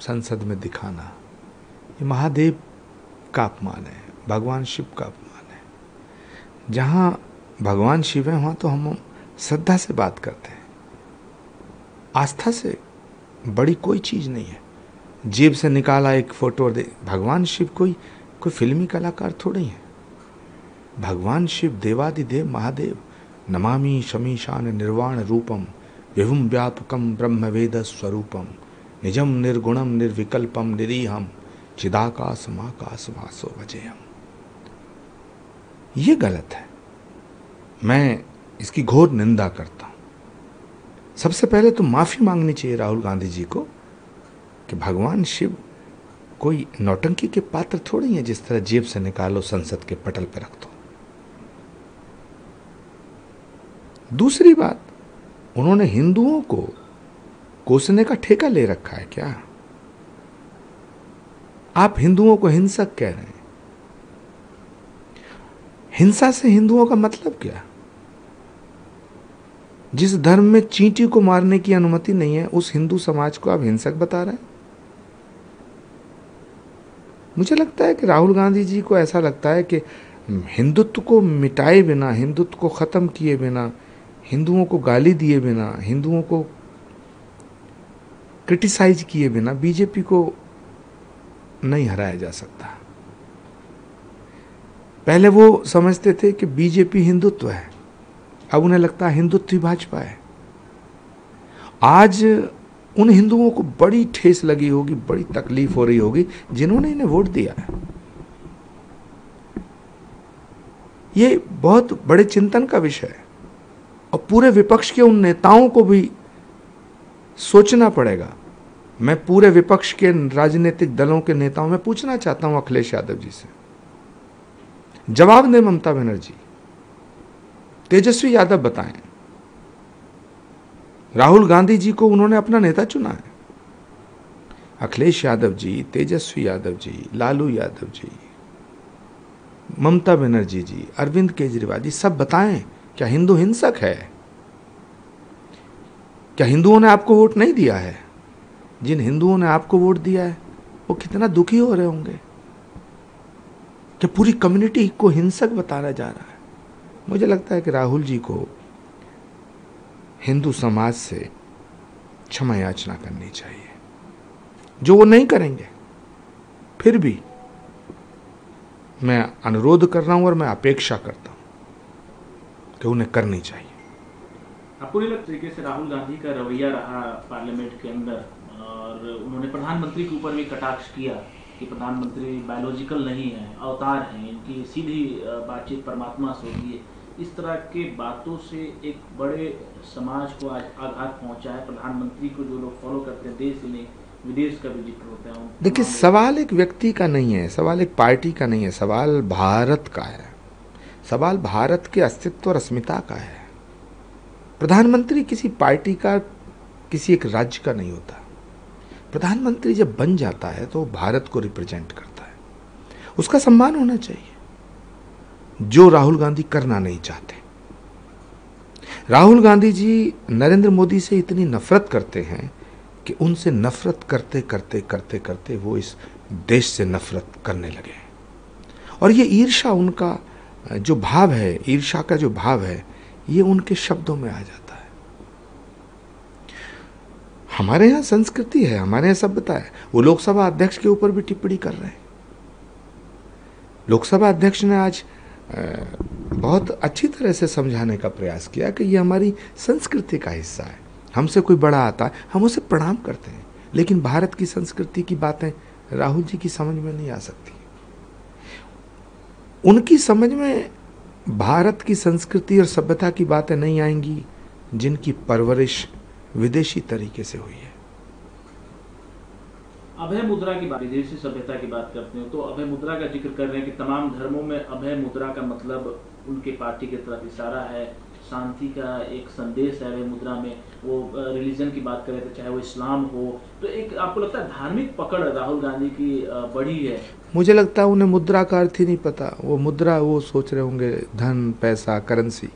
संसद में दिखाना। ये महादेव का अपमान है, भगवान शिव का अपमान है। जहाँ भगवान शिव है, वहाँ तो हम श्रद्धा से बात करते हैं। आस्था से बड़ी कोई चीज़ नहीं है। जेब से निकाला एक फ़ोटो और दे, भगवान शिव कोई कोई फिल्मी कलाकार थोड़े हैं। भगवान शिव, देवादिदेव, महादेव, नमामि शमीशान निर्वाण रूपम विभुम व्यापकम ब्रह्म वेद स्वरूपम निजम निर्गुणम निर्विकल्पम निरीहम चिदाकाश माकाश वासो वजयम ये गलत है। मैं इसकी घोर निंदा करता हूँ। सबसे पहले तो माफ़ी मांगनी चाहिए राहुल गांधी जी को कि भगवान शिव कोई नौटंकी के पात्र थोड़े है जिस तरह जेब से निकालो, संसद के पटल पर रख दो। दूसरी बात, उन्होंने हिंदुओं को कोसने का ठेका ले रखा है क्या? आप हिंदुओं को हिंसक कह रहे हैं। हिंसा से हिंदुओं का मतलब क्या? जिस धर्म में चींटी को मारने की अनुमति नहीं है, उस हिंदू समाज को आप हिंसक बता रहे हैं? मुझे लगता है कि राहुल गांधी जी को ऐसा लगता है कि हिंदुत्व को मिटाए बिना, हिंदुत्व को ख़त्म किए बिना, हिंदुओं को गाली दिए बिना, हिंदुओं को क्रिटिसाइज किए बिना बीजेपी को नहीं हराया जा सकता। पहले वो समझते थे कि बीजेपी हिंदुत्व है। अब उन्हें लगता है हिंदुत्व ही भाजपा है। आज उन हिंदुओं को बड़ी ठेस लगी होगी, बड़ी तकलीफ़ हो रही होगी, जिन्होंने इन्हें वोट दिया है। ये बहुत बड़े चिंतन का विषय है। और पूरे विपक्ष के उन नेताओं को भी सोचना पड़ेगा। मैं पूरे विपक्ष के राजनीतिक दलों के नेताओं में पूछना चाहता हूँ अखिलेश यादव जी से। जवाब दें ममता बनर्जी। तेजस्वी यादव बताएँ। राहुल गांधी जी को उन्होंने अपना नेता चुना है। अखिलेश यादव जी, तेजस्वी यादव जी, लालू यादव जी, ममता बनर्जी जी, अरविंद केजरीवाल जी, सब बताएँ, क्या हिंदू हिंसक है? क्या हिंदुओं ने आपको वोट नहीं दिया है? जिन हिंदुओं ने आपको वोट दिया है, वो कितना दुखी हो रहे होंगे? कि पूरी कम्युनिटी को हिंसक बताया जा रहा है? मुझे लगता है कि राहुल जी को हिंदू समाज से क्षमा याचना करनी चाहिए। जो वो नहीं करेंगे, फिर भी मैं अनुरोध कर रहा हूँ और मैं अपेक्षा करता हूँ कि उन्हें करनी चाहिए। आपको नहीं लगता तरीके से राहुल गांधी का रवैया रहा पार्लियामेंट के अंदर और उन्होंने प्रधानमंत्री के ऊपर भी कटाक्ष किया कि प्रधानमंत्री बायोलॉजिकल नहीं है अवतार हैं इनकी सीधी बातचीत परमात्मा से होती है इस तरह के बातों से एक बड़े समाज को आज आघात पहुँचा है। प्रधानमंत्री को जो लोग फॉलो करते हैं देश ही नहीं विदेश का भी ज़िक्र होता है। देखिए सवाल एक व्यक्ति का नहीं है सवाल एक पार्टी का नहीं है सवाल भारत का है। सवाल भारत के अस्तित्व और अस्मिता का है। प्रधानमंत्री किसी पार्टी का, किसी एक राज्य का नहीं होता। प्रधानमंत्री जब बन जाता है तो भारत को रिप्रेजेंट करता है। उसका सम्मान होना चाहिए, जो राहुल गांधी करना नहीं चाहते। राहुल गांधी जी नरेंद्र मोदी से इतनी नफरत करते हैं कि उनसे नफरत करते करते करते करते वो इस देश से नफरत करने लगे और ये ईर्षा उनका, जो भाव है ईर्षा का जो भाव है ये उनके शब्दों में आ जाता है। हमारे यहाँ संस्कृति है, हमारे यहाँ सभ्यता है। वो लोकसभा अध्यक्ष के ऊपर भी टिप्पणी कर रहे हैं। लोकसभा अध्यक्ष ने आज बहुत अच्छी तरह से समझाने का प्रयास किया कि ये हमारी संस्कृति का हिस्सा है। हमसे कोई बड़ा आता है, हम उसे प्रणाम करते हैं। लेकिन भारत की संस्कृति की बातें राहुल जी की समझ में नहीं आ सकती। उनकी समझ में भारत की संस्कृति और सभ्यता की बातें नहीं आएँगी, जिनकी परवरिश विदेशी तरीके से हुई है। अभय मुद्रा की बात, विदेशी सभ्यता की बात करते हैं तो अभय मुद्रा का ज़िक्र कर रहे हैं कि तमाम धर्मों में अभय मुद्रा का मतलब उनके पार्टी की तरफ़ इशारा है। शांति का एक संदेश है अभय मुद्रा में, वो रिलीजन की बात करें तो चाहे वो इस्लाम हो तो एक आपको लगता है धार्मिक पकड़ राहुल गांधी की बड़ी है? मुझे लगता है उन्हें मुद्रा का अर्थ ही नहीं पता। वो मुद्रा, वो सोच रहे होंगे धन, पैसा करेंसी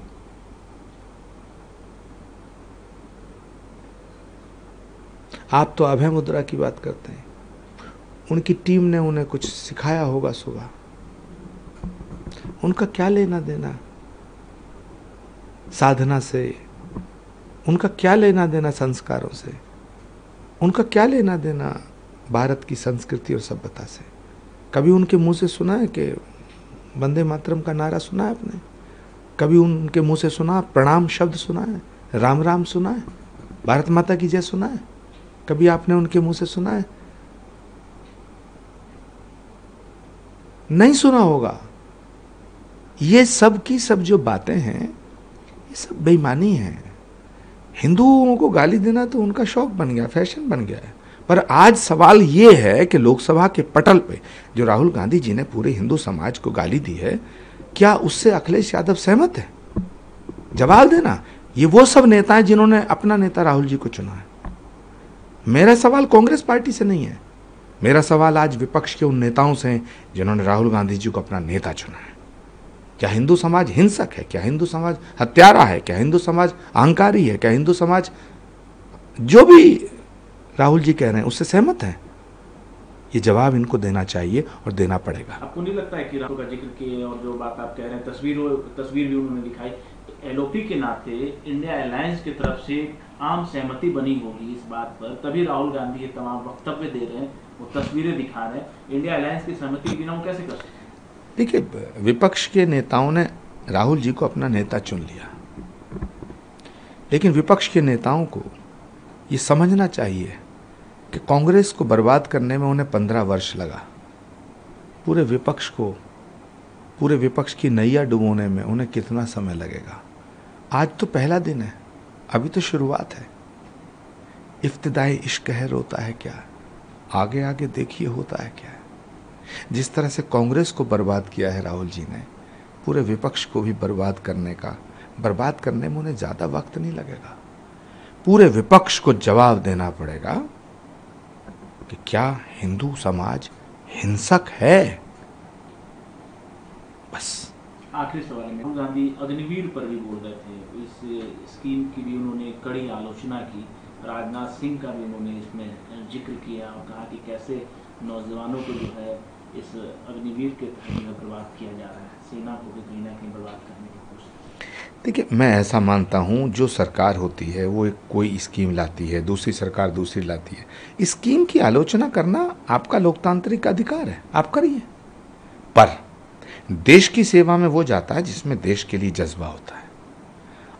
आप तो अभय मुद्रा की बात करते हैं। उनकी टीम ने उन्हें कुछ सिखाया होगा सुबह। उनका क्या लेना देना? साधना से, उनका क्या लेना देना संस्कारों से? उनका क्या लेना देना भारत की संस्कृति और सभ्यता से? कभी उनके मुँह से सुना है कि वंदे मातरम का नारा सुना है आपने? कभी उनके मुँह से सुना, प्रणाम शब्द सुना है? राम राम सुना है? भारत माता की जय सुना है? कभी आपने उनके मुँह से सुना है? नहीं सुना होगा। ये सब की सब जो बातें हैं सब बेईमानी है। हिंदुओं को गाली देना तो उनका शौक बन गया, फ़ैशन बन गया है। पर आज सवाल ये है कि लोकसभा के पटल पे जो राहुल गांधी जी ने पूरे हिंदू समाज को गाली दी है, क्या उससे अखिलेश यादव सहमत है? जवाब देना, ये वो सब नेता हैं जिन्होंने अपना नेता राहुल जी को चुना है। मेरा सवाल कांग्रेस पार्टी से नहीं है। मेरा सवाल आज विपक्ष के उन नेताओं से है जिन्होंने राहुल गांधी जी को अपना नेता चुना है। क्या हिंदू समाज हिंसक है? क्या हिंदू समाज हत्यारा है? क्या हिंदू समाज अहंकारी है? क्या हिंदू समाज जो भी राहुल जी कह रहे हैं, उससे सहमत हैं? ये जवाब इनको देना चाहिए और देना पड़ेगा। आपको नहीं लगता है कि राहुल का ज़िक्र किए और जो बात आप कह रहे हैं, तस्वीर तस्वीर भी उन्होंने दिखाई। एलओपी के नाते इंडिया अलायंस की तरफ़ से आम सहमति बनी होगी इस बात पर। तभी राहुल गांधी ये तमाम वक्तव्य दे रहे हैं, वो तस्वीरें दिखा रहे हैं। इंडिया अलायंस की सहमति बिना वो कैसे कर सकते देखिए, विपक्ष के नेताओं ने राहुल जी को अपना नेता चुन लिया। लेकिन विपक्ष के नेताओं को ये समझना चाहिए कि कांग्रेस को बर्बाद करने में उन्हें पंद्रह वर्ष लगा। पूरे विपक्ष को, पूरे विपक्ष की नैया डुबोने में उन्हें कितना समय लगेगा? आज तो पहला दिन है, अभी तो शुरुआत है। इफ्तदाई इश्क है रोता है क्या? आगे आगे देखिए होता है क्या? जिस तरह से कांग्रेस को बर्बाद किया है राहुल जी ने, पूरे विपक्ष को भी बर्बाद करने का, बर्बाद करने में उन्हें ज़्यादा वक्त नहीं लगेगा। पूरे विपक्ष को जवाब देना पड़ेगा कि क्या हिंदू समाज हिंसक है? बस। आखिरी सवाल में राहुल गांधी अग्निवीर पर भी बोल रहे थे। इस स्कीम की भी उन्होंने कड़ी आलोचना की। राजनाथ सिंह का भी उन्होंने इसमें ज़िक्र किया और कहा कि कैसे नौजवानों को जो है इस अग्निवीर के बर्बाद किया जा रहा है। सेना को भी कहीं ना कहीं बर्बाद करने की कोशिश देखिए, मैं ऐसा मानता हूँ, जो सरकार होती है, वो एक कोई स्कीम लाती है, दूसरी सरकार दूसरी लाती है। स्कीम की आलोचना करना आपका लोकतांत्रिक अधिकार है। आप करिए। पर देश की सेवा में वो जाता है जिसमें देश के लिए जज्बा होता है।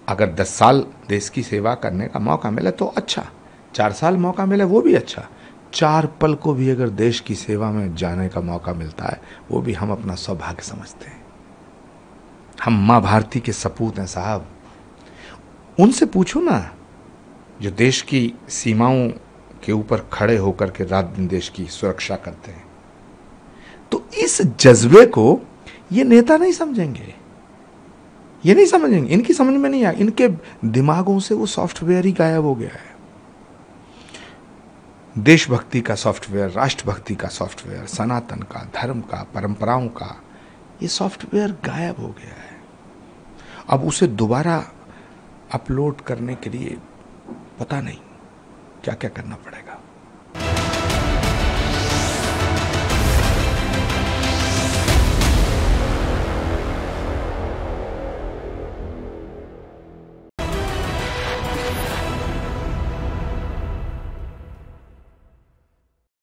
अगर दस साल देश की सेवा करने का मौका मिले तो अच्छा चार साल मौका मिले वो भी अच्छा। चार पल को भी अगर देश की सेवा में जाने का मौका मिलता है, वो भी हम अपना सौभाग्य समझते हैं। हम माँ भारती के सपूत हैं साहब। उनसे पूछो ना, जो देश की सीमाओं के ऊपर खड़े होकर के रात दिन देश की सुरक्षा करते हैं। तो इस जज्बे को ये नेता नहीं समझेंगे। ये नहीं समझेंगे। इनकी समझ में नहीं आया। इनके दिमागों से वो सॉफ्टवेयर ही गायब हो गया है। देशभक्ति का सॉफ्टवेयर, राष्ट्रभक्ति का सॉफ्टवेयर, सनातन का, धर्म का, परंपराओं का, ये सॉफ्टवेयर गायब हो गया है। अब उसे दोबारा अपलोड करने के लिए पता नहीं क्या क्या करना पड़ेगा।